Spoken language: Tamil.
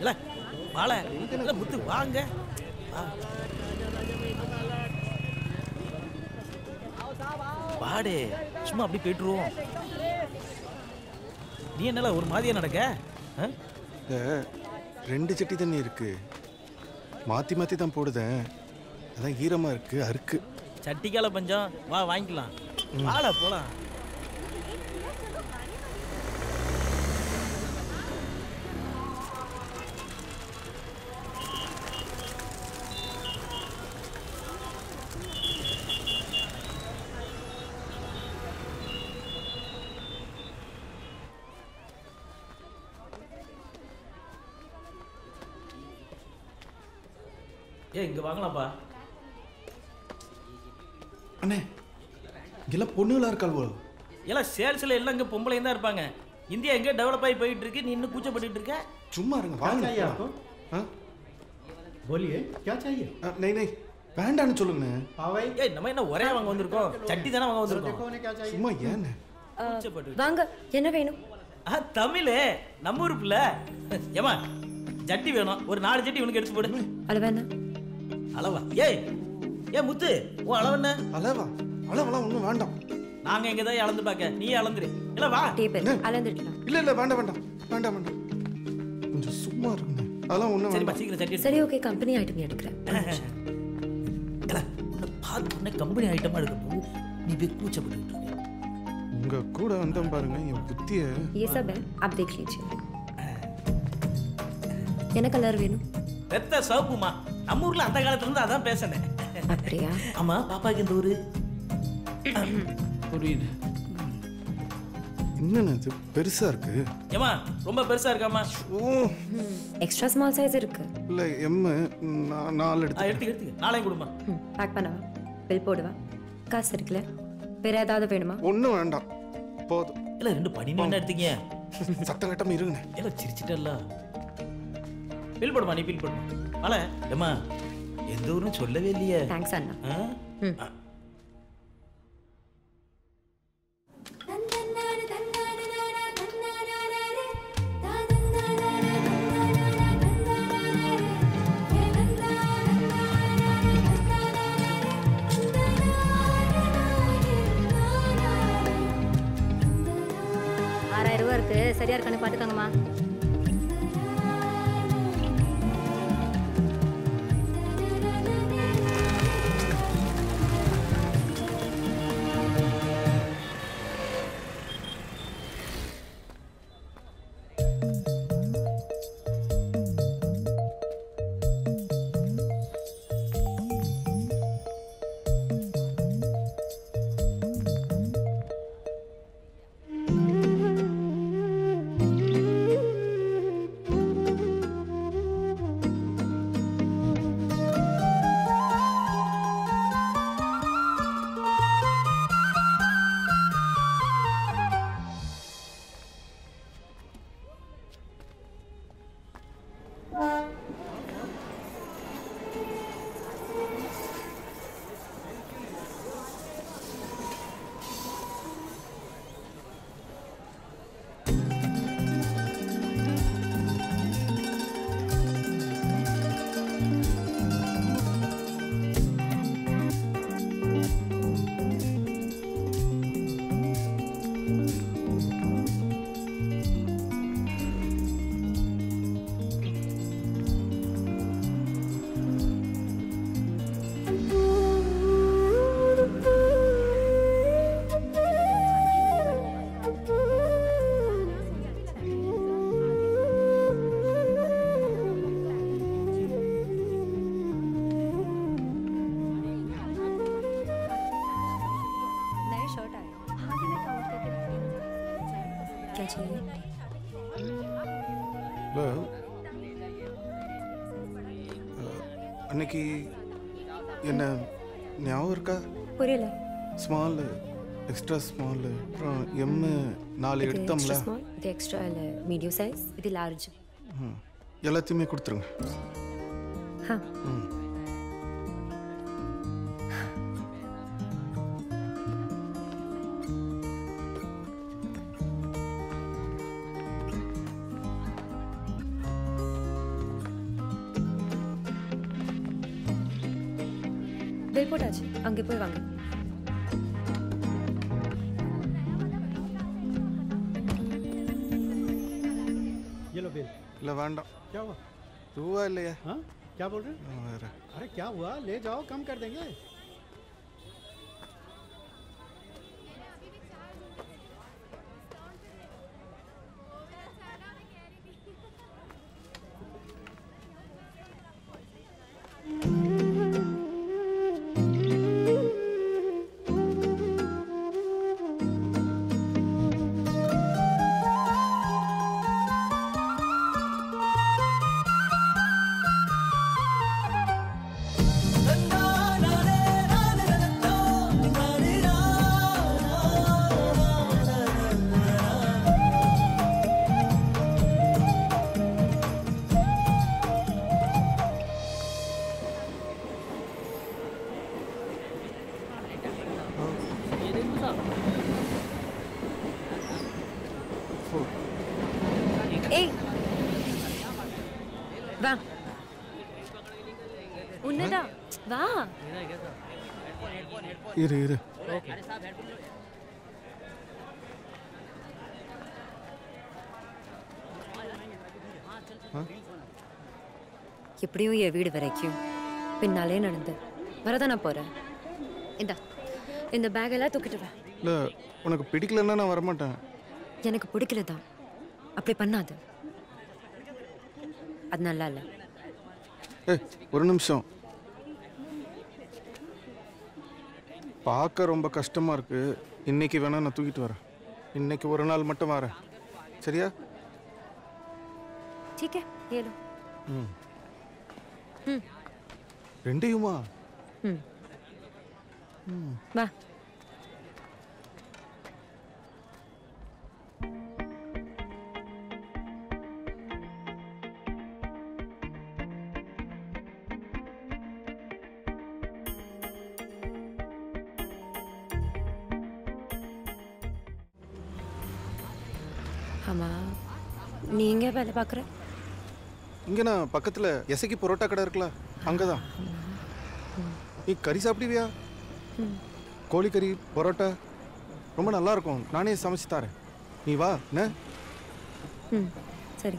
இல்ல வாழ. இல்ல முத்து வாங்க. வாடே சும்மா அப்படி போயிட்டுருவோம். நீ என்னல ஒரு மாதிரியா நடக்க? ரெண்டு சட்டி தண்ணி இருக்கு. மாற்றி மாற்றி தான் போடுதேன். அதான் ஈரமாக இருக்கு அருக்கு சட்டிக்கால பஞ்சம். வா வாங்கிக்கலாம். வாழ போலாம். ஏ இங்க வாங்கலாம்ப்பா அண்ணே இங்கெல்லாம் பொண்ணுங்களா இருக்காள் போல எல்லாம் சேல்ஸ்ல எல்லாம் இங்க பொம்பளையும் தான் இருப்பாங்க இந்தியா எங்க டெவலப் ஆகி போயிட்டு இருக்கு நீ இன்னும் கூச்சப்பட்டுட்டு இருக்க சும்மா இருங்க வாங்க चाहिए போலாம். आपको ஆ बोलिए क्या चाहिए ஆ, நை நை வேண்டான்னு சொல்லுங்கண்ணே हाँ भाई ஏய் நம்ம என்ன ஒரே வாங்க வந்திருக்கோம் சட்டி தானே வாங்க देखो வந்திருக்கோம் उन्हें क्या चाहिए சும்மா ஏண்ணே கூச்சப்பட்டு வாங்க என்ன வேணும் ஆ தமிழ் நம்ம ஊர் பிள்ளை ஏமா ஜட்டி வேணும் ஒரு நாலு ஜட்டி இவனுக்கு எடுத்து போடு அளவு என்ன அளவா ஏய் ஏ முத்து உன் அளவு என்ன அளவா அளவெல்லாம் ஒன்றும் வேண்டாம் நாங்க எங்க தான் அளந்து பார்க்க நீ அளந்துரு இல்ல வா டேபிள் அளந்துடலாம் இல்லை இல்லை வேண்டாம் வேண்டாம் வேண்டாம் வேண்டாம் கொஞ்சம் சும்மா இருங்க அதெல்லாம் ஒன்றும் சரிப்பா வேண்டாம் சீக்கிரம் ஜட்டி எடுத்து சரி ஓகே கம்பெனி ஐட்டம் எடுக்கிறேன் இல்ல, உன்னை பார்த்த உடனே கம்பெனி ஐட்டமா எடுக்கும் நீ போய் கூச்சப்பட்டு இருக்க உங்க கூட வந்தேன் பாருங்க என் புத்திய ये सब है आप देख लीजिए என்ன கலர் வேணும் ரத்த சவுப்புமா நம்ம ஊர்ல அந்த காலத்துல இருந்து அதான் பேசினேன் அப்படியா? ஆமா பாப்பாக்கு இந்த ஊரு? புரியுது. என்னண்ணே இது பெருசா இருக்கு. ஏமா ரொம்ப பெருசா இருக்காமா ஓ. எக்ஸ்ட்ரா ஸ்மால் சைஸ் இருக்கு. இல்லை எம்மு நான் நாலு எடுத்து எடுத்துக்க எடுத்துக்க. நாளையும் கொடுமா பேக் பண்ணவா? பில் போடுவா? காசு இருக்குல்ல? வேற ஏதாவது வேணுமா? ஒன்றும் வேண்டாம். போதும். இல்ல ரெண்டு என்ன எடுத்தீங்க. சத்தம் கட்டாம இருங்கண்ணே. ஏல சிரிச்சிட்டல்ல. பில் போடுமா நீ பில் போடுமா? மல ஏமா எந்த ஊருன்னு சொல்லவே இல்லையே. தேங்க்ஸ் அண்ணா. இருந்துச்சு அன்னைக்கு uh, என்ன ஞாபகம் இருக்கா? புரியல. ஸ்மால் எக்ஸ்ட்ரா ஸ்மால் அப்புறம் எம் நாலு எடுத்தோம்ல. இது எக்ஸ்ட்ரா இல்லை மீடியம் சைஸ் இது லார்ஜ் எல்லாத்தையுமே கொடுத்துருங்க. ஆ. ம். রিপোর্ট আছে আঙ্গে পয়ে বাঙ্গে। ये लो बिल लवांडा क्या हुआ? तू आ ले। हाँ? क्या बोल रहे अरे क्या हुआ? ले जाओ कम कर देंगे। வா. உன்னதா? வா. இரு இரு. எப்படியும் என் வீடு வரைக்கும் பின்னாலே நடந்து வரதான் நான் போறேன் இந்தா இந்த பேக் எல்லாம் தூக்கிட்டு வா. உனக்கு பிடிக்கலன்னா நான் வரமாட்டேன். எனக்கு பிடிக்கல தான் அப்படி பண்ணாது. அது நல்லா இல்லை ஏய் ஒரு நிமிஷம் பார்க்க ரொம்ப கஷ்டமா இருக்கு இன்னைக்கு வேணா நான் தூக்கிட்டு வரேன் இன்னைக்கு ஒரு நாள் மட்டும் வரேன் சரியா ठीक है ये लो ம் ம் ரெண்டையுமா ம் வா ஆமா. நீ எங்க வேலை பார்க்குற? இங்கே நான் பக்கத்தில் எசைக்கு பரோட்டா கடை இருக்குல்ல அங்கே தான் நீ கறி சாப்பிடுவியா? கோழிக்கறி பரோட்டா ரொம்ப நல்லா இருக்கும். நானே சமைச்சு தரேன். நீ வா என்ன? ம் சரி.